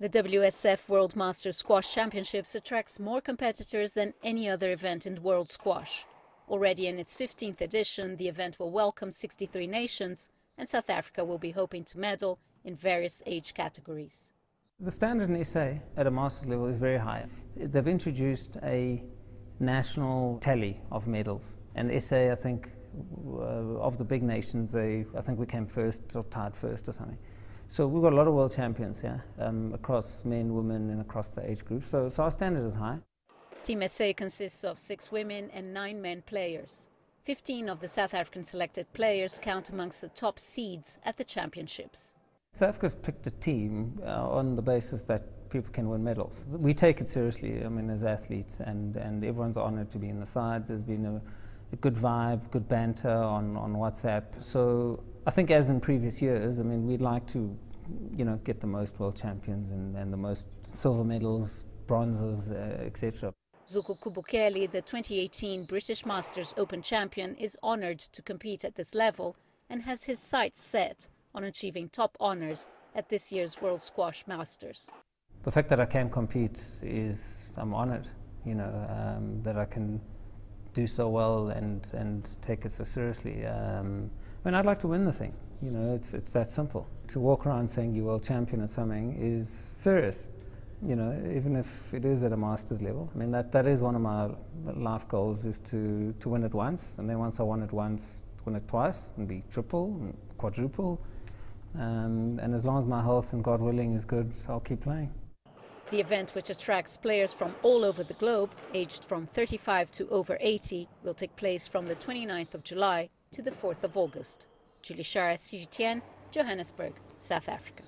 The WSF World Masters Squash Championships attracts more competitors than any other event in world squash. Already in its 15th edition, the event will welcome 63 nations, and South Africa will be hoping to medal in various age categories. The standard in SA at a master's level is very high. They've introduced a national tally of medals, and SA, I think, uh, of the big nations, they, I think we came first or tied first or something. So we've got a lot of world champions here um, across men, women, and across the age group. So, so our standard is high. Team SA consists of six women and nine men players. 15 of the South African selected players count amongst the top seeds at the championships. South Africa's picked a team uh, on the basis that people can win medals. We take it seriously, I mean, as athletes, and, and everyone's honoured to be in the side. There's been a good vibe, good banter on, on WhatsApp. So I think as in previous years, I mean, we'd like to, you know, get the most world champions and, and the most silver medals, bronzes, uh, etc. Zuko Kubukeli, the 2018 British Masters Open champion, is honoured to compete at this level and has his sights set on achieving top honours at this year's World Squash Masters. The fact that I can compete is, I'm honoured, you know, um, that I can do so well and, and take it so seriously. Um, I mean, I'd like to win the thing. You know, it's, it's that simple. To walk around saying you're world champion at something is serious. You know, even if it is at a master's level. I mean, that, that is one of my life goals is to, to win it once. And then once I won it once, win it twice and be triple and quadruple. Um, and as long as my health and God willing is good, I'll keep playing. The event, which attracts players from all over the globe, aged from 35 to over 80, will take place from the 29th of July to the 4th of August. Julie Scheier, CGTN, Johannesburg, South Africa.